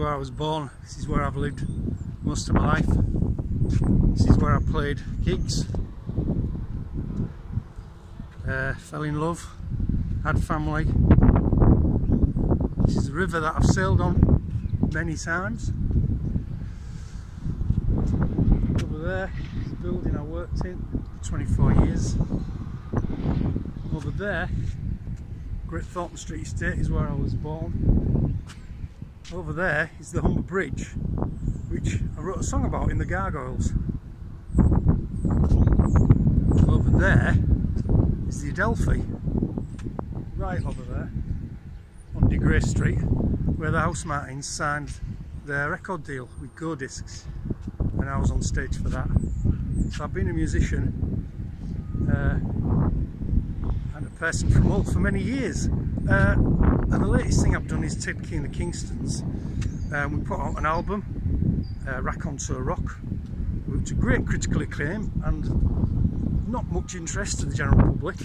where I was born. This is where I've lived most of my life. This is where I played gigs. Uh, fell in love, had family. This is a river that I've sailed on many times. Over there is the building I worked in for 24 years. Over there, Great Thornton Street Estate is where I was born. Over there is the Humber Bridge, which I wrote a song about in the Gargoyles. Over there is the Adelphi, right over there, on De Grey Street, where the House Housemartins signed their record deal with Go Discs, and I was on stage for that. So I've been a musician uh, and a person from for many years. Uh, and the latest thing I've done is Ted Key and the Kingstons. Um, we put out an album, uh, Raconteur Rock, which a great critical acclaim and not much interest to the general public.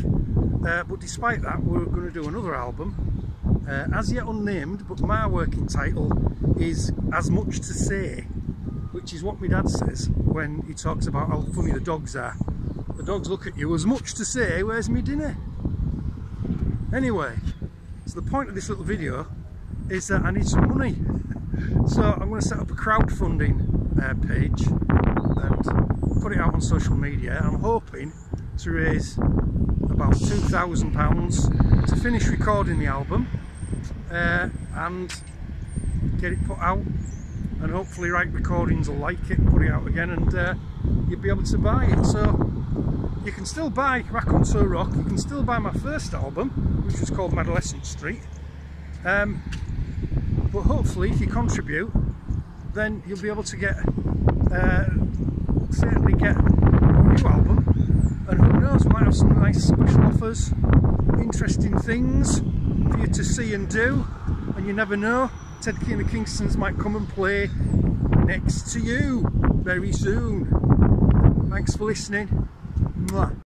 Uh, but despite that, we're going to do another album, uh, as yet unnamed, but my working title is As Much to Say, which is what my dad says when he talks about how funny the dogs are. The dogs look at you as much to say, where's my dinner? Anyway, the point of this little video is that I need some money. So I'm going to set up a crowdfunding uh, page and put it out on social media. I'm hoping to raise about £2,000 to finish recording the album uh, and get it put out and hopefully Right Recordings will like it and put it out again and uh, you'll be able to buy it. So you can still buy Raconteur Rock, you can still buy my first album, which was called Madolescent Street. Um, but hopefully if you contribute, then you'll be able to get, uh, certainly get a new album. And who knows, we might have some nice special offers, interesting things for you to see and do. And you never know, Ted Key and the Kingstons might come and play next to you very soon. Thanks for listening. Mwah.